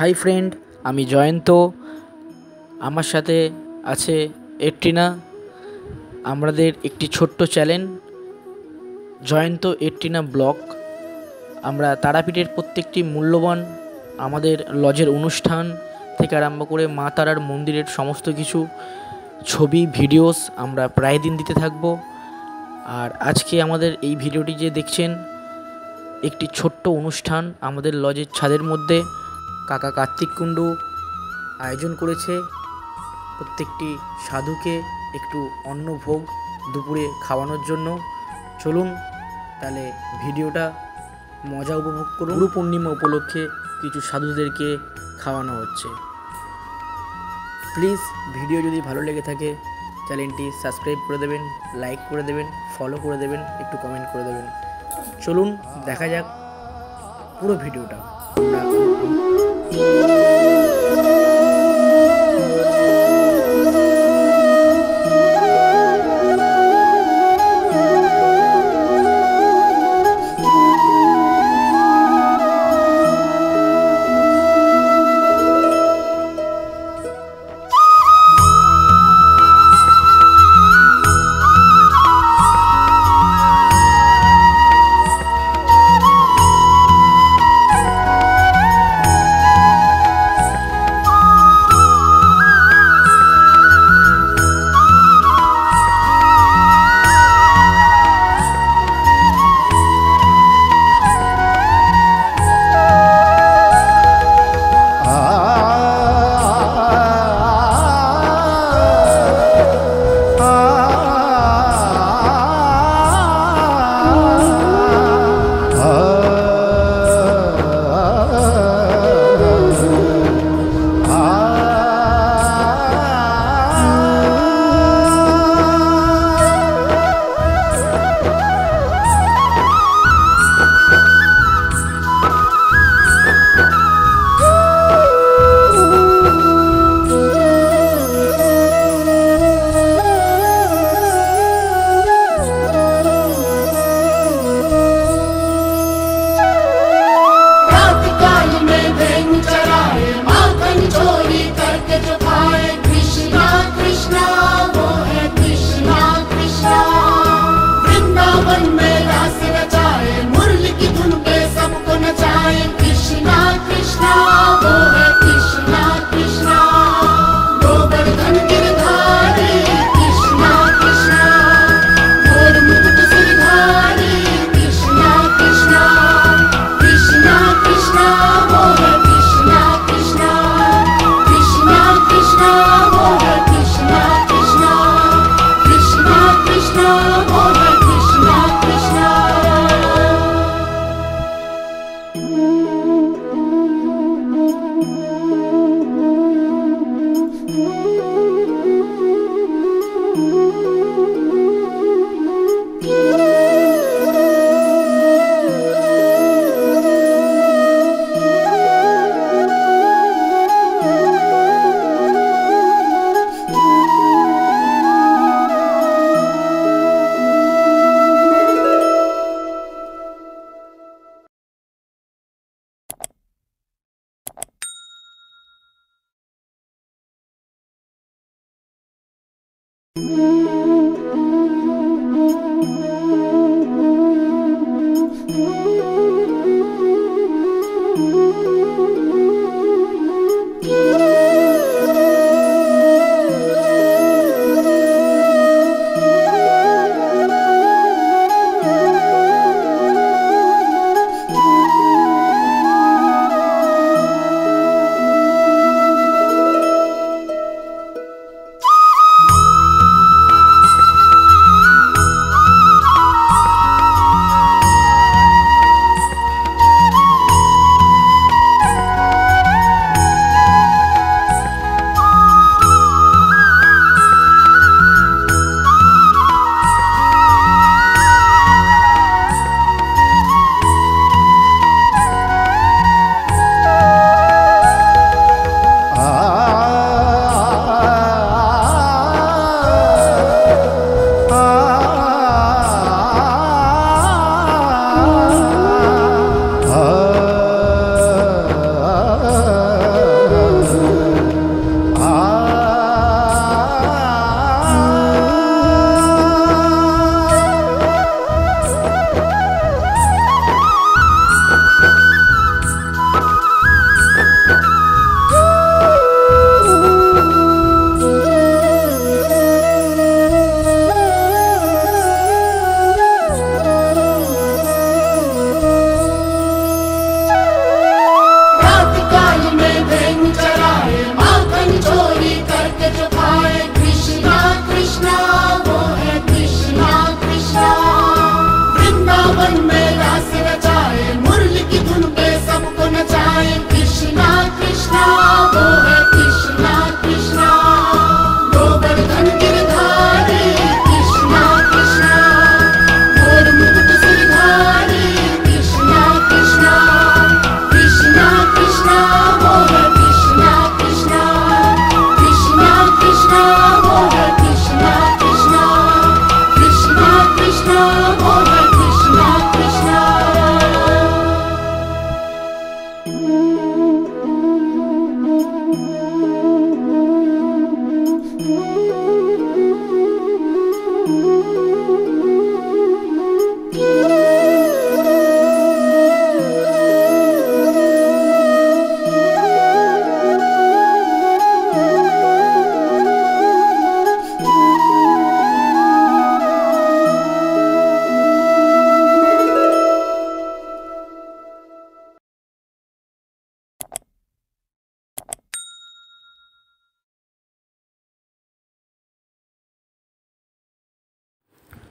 Hi friend, আমি জয়ন্ত। আমার সাথে আছে এট্টিনা আমাদের একটি ছোট্ট চ্যানেল, জয়ন্ত এট্টিনা ব্লগ। আমরা তারাপীঠের প্রত্যেকটি মূল্যবান আমাদের লজের অনুষ্ঠান থেকে আরম্ভ করে মা তারার মন্দিরের সমস্ত কিছু ছবি, ভিডিওস আমরা প্রায় দিন দিতে থাকব। আর আজকে আমাদের এই ভিডিওটি যে দেখছেন, একটি ছোট্ট অনুষ্ঠান আমাদের লজের ছাদের মধ্যে। কাকা কার্তিক কুণ্ডু আয়োজন করেছে। প্রত্যেকটি সাধুকে একটু অন্ন ভোগ দুপুরে খাওয়ানোর জন্য। চলুন তাহলে ভিডিওটা মজা উপভোগ করুন। গুরু পূর্ণিমা উপলক্ষে কিছু সাধুদেরকে খাওয়ানো হচ্ছে। প্লিজ ভিডিও যদি ভালো লেগে থাকে, চ্যানেলটি সাবস্ক্রাইব করে দেবেন, লাইক করে দেবেন, ফলো করে দেবেন, একটু কমেন্ট করে দেবেন। চলুন দেখা যাক পুরো ভিডিওটা। Thank you.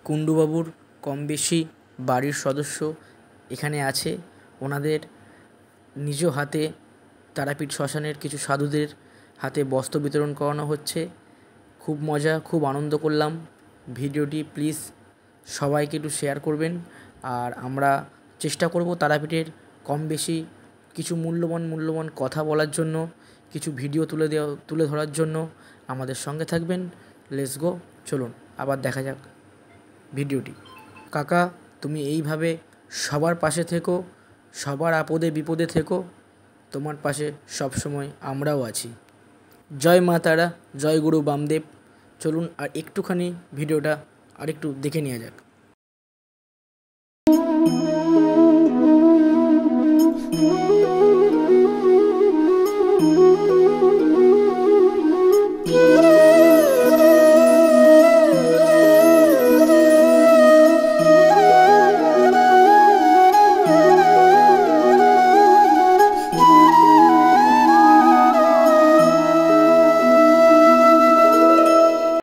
কুণ্ডুবাবুর কম বেশি বাড়ির সদস্য এখানে আছে। ওনাদের নিজ হাতে তারাপীঠ শ্মশানের কিছু সাধুদের হাতে বস্ত্র বিতরণ করানো হচ্ছে। খুব মজা, খুব আনন্দ করলাম। ভিডিওটি প্লিজ সবাইকে একটু শেয়ার করবেন। আর আমরা চেষ্টা করব তারাপীঠের কম বেশি কিছু মূল্যবান মূল্যবান কথা বলার জন্য, কিছু ভিডিও তুলে দেওয়া, তুলে ধরার জন্য আমাদের সঙ্গে থাকবেন। লেটস গো চলুন, আবার দেখা যাক। ভিডিওটি। কাকা, তুমি এইভাবে সবার পাশে থেকো, সবার আপদে বিপদে থেকো, তোমার পাশে সবসময় আমরাও আছি। জয় মা তারা, জয় গুরু বামদেব। চলুন আর একটুখানি ভিডিওটা আরেকটু দেখে নেওয়া যাক।